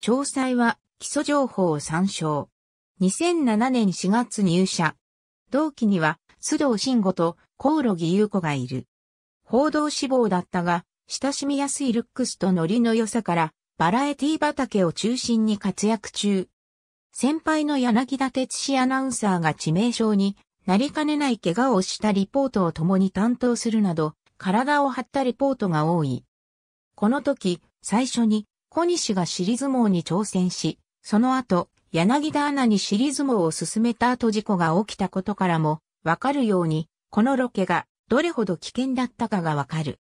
詳細は基礎情報を参照。2007年4月入社。同期には須藤慎吾とコオロギ優子がいる。報道志望だったが、親しみやすいルックスとノリの良さから、バラエティ畑を中心に活躍中。先輩の柳田哲史アナウンサーが致命傷になりかねない怪我をしたリポートを共に担当するなど、体を張ったリポートが多い。この時、最初に小西が尻相撲に挑戦し、その後、柳田アナに尻相撲を進めた後事故が起きたことからも、わかるように、このロケがどれほど危険だったかがわかる。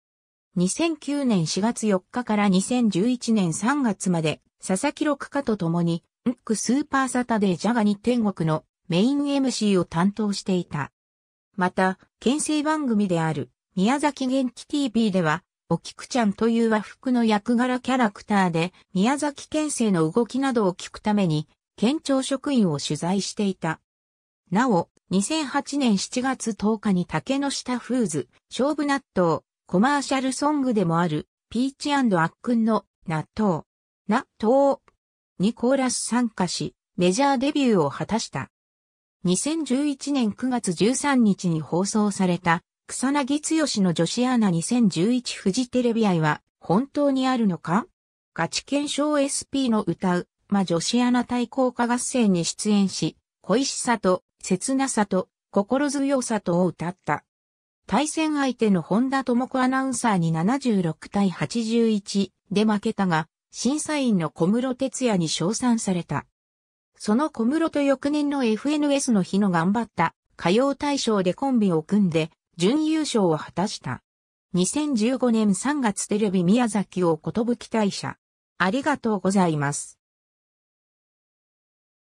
2009年4月4日から2011年3月まで、佐々木六花と共に、ンックスーパーサタデージャガニ天国のメイン MC を担当していた。また、県政番組である宮崎元気 TV では、おきくちゃんという和服の役柄キャラクターで、宮崎県政の動きなどを聞くために、県庁職員を取材していた。なお、2008年7月10日に竹の下フーズ、勝負納豆、コマーシャルソングでもある、ピーチアックンの納豆、納豆にコーラス参加し、メジャーデビューを果たした。2011年9月13日に放送された草薙剛の女子アナ2011フジテレビ愛は本当にあるのか？ガチ検証 SP の歌う、ま女子アナ対抗歌合戦に出演し、恋しさと切なさと心強さとを歌った。対戦相手の本田智子アナウンサーに76対81で負けたが、審査員の小室哲也に称賛された。その小室と翌年の FNS の日の頑張った歌謡大賞でコンビを組んで準優勝を果たした。2015年3月テレビ宮崎をことぶき大社。ありがとうございます。